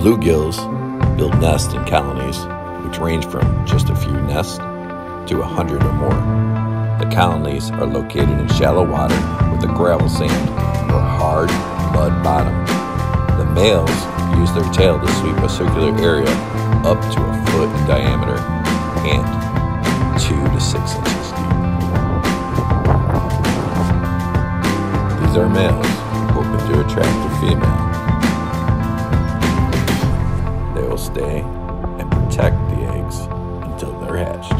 Bluegills build nests in colonies, which range from just a few nests to a hundred or more. The colonies are located in shallow water with a gravel sand or hard mud bottom. The males use their tail to sweep a circular area up to a foot in diameter and two to six inches deep. These are males hoping to attract a female. And protect the eggs until they're hatched.